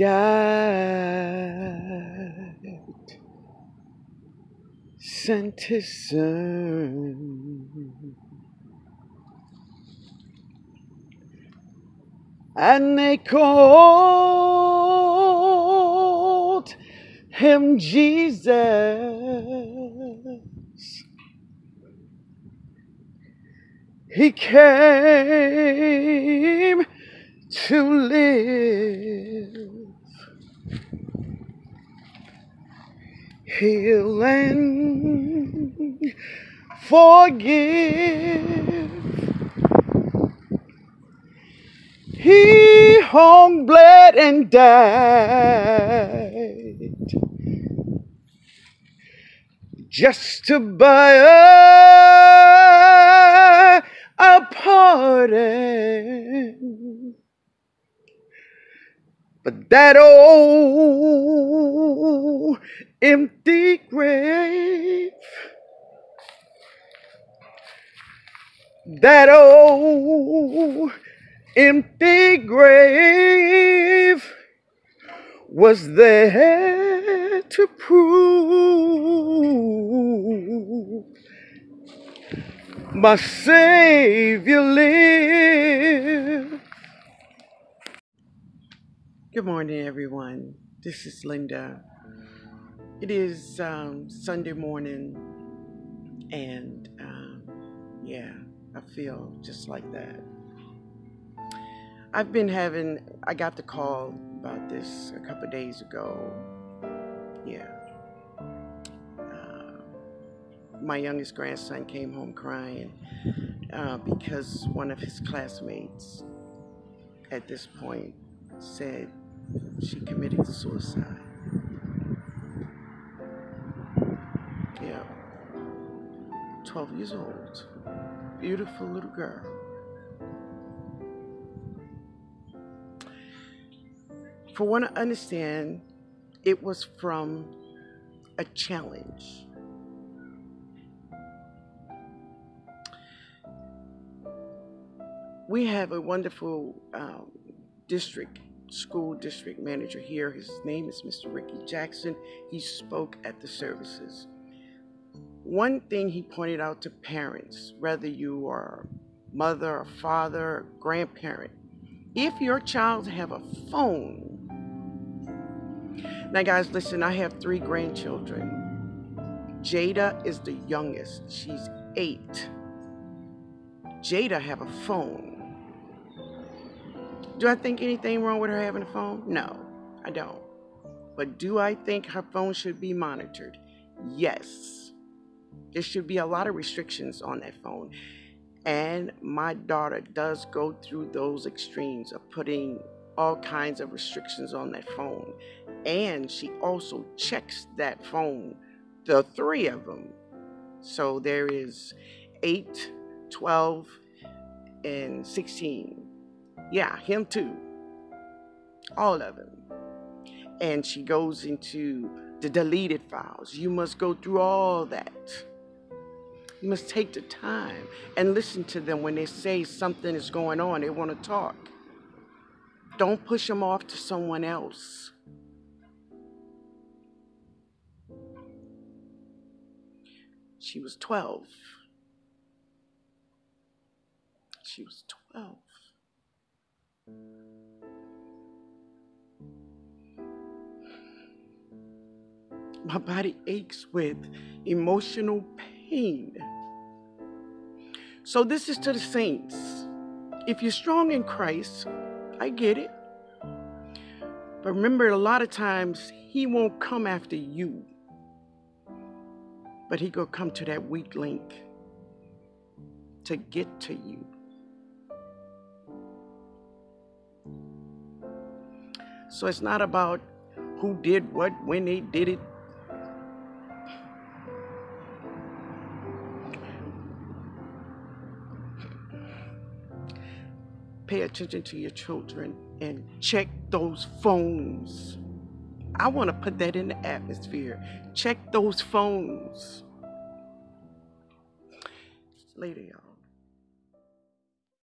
God sent his son. And they called him Jesus. He came to live, heal, and forgive. He hung, bled, and died just to buy a, a pardon. But that old empty grave, that old empty grave was there to prove my Savior lived. Good morning, everyone. This is Linda. It is um, Sunday morning, and um, yeah, I feel just like that. I've been having, I got the call about this a couple days ago. Yeah. Uh, my youngest grandson came home crying uh, because one of his classmates at this point said she committed suicide. Yeah. 12 years old. Beautiful little girl. For one to understand, it was from a challenge. We have a wonderful um, district, school district manager here. His name is Mr. Ricky Jackson. He spoke at the services. One thing he pointed out to parents, whether you are mother or father, grandparent, if your child have a phone, now guys, listen, I have three grandchildren. Jada is the youngest. She's eight. Jada have a phone. Do I think anything wrong with her having a phone? No, I don't. But do I think her phone should be monitored? Yes. There should be a lot of restrictions on that phone. And my daughter does go through those extremes of putting all kinds of restrictions on that phone. And she also checks that phone, the three of them. So there is 8, 12, and 16. Yeah, him too. All of them. And she goes into the deleted files. You must go through all that. You must take the time and listen to them when they say something is going on, they want to talk. Don't push them off to someone else. She was 12. She was 12. My body aches with emotional pain. So, this is to the saints. If you're strong in Christ, I get it. But remember, a lot of times, He won't come after you, but He will come to that weak link to get to you. So it's not about who did what, when they did it. Pay attention to your children and check those phones. I want to put that in the atmosphere. Check those phones. Later, y'all.